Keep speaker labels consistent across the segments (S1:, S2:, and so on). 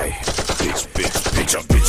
S1: Pitch, Bitch, bitch, bitch, I'm bitch.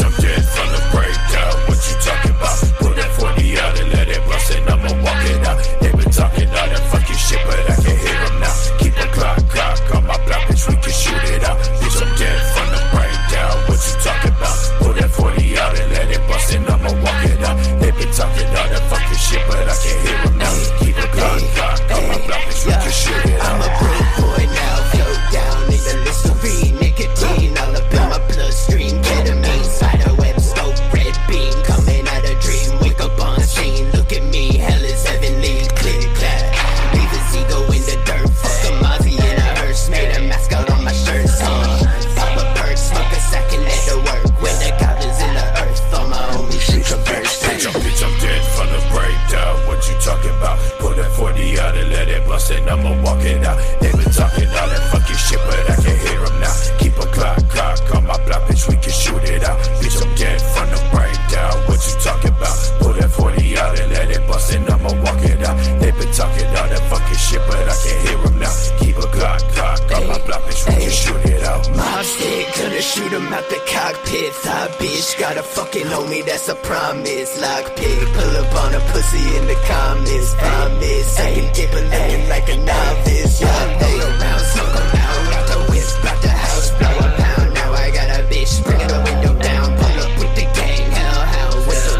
S1: can shoot it out.
S2: stick gonna shoot him out the cockpit. Side bitch, gotta fucking owe me, that's a promise. Lockpick, pull up on a pussy in the comments. Promise, second dip a looking like a novice. Y'all lay around, smoke out, got the whisk, got the house, blow a pound. Now I got a bitch, bring the window down, pull up with the gang, hell, how? with the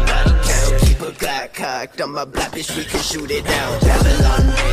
S2: count. Keep a Glock cocked on my black bitch, we can shoot it down. Babylon, man.